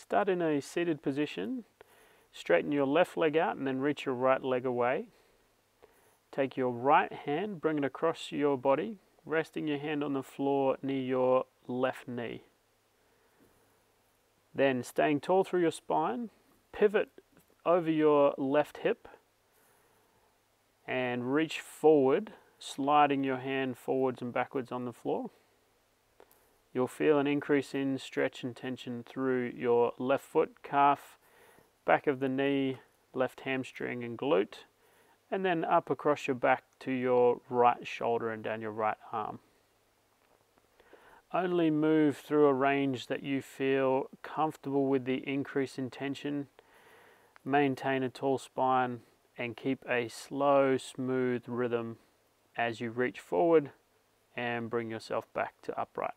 Start in a seated position. Straighten your left leg out and then reach your right leg away. Take your right hand, bring it across your body, resting your hand on the floor near your left knee. Then staying tall through your spine, pivot over your left hip and reach forward, sliding your hand forwards and backwards on the floor. You'll feel an increase in stretch and tension through your left foot, calf, back of the knee, left hamstring and glute, and then up across your back to your right shoulder and down your right arm. Only move through a range that you feel comfortable with the increase in tension. Maintain a tall spine and keep a slow, smooth rhythm as you reach forward and bring yourself back to upright.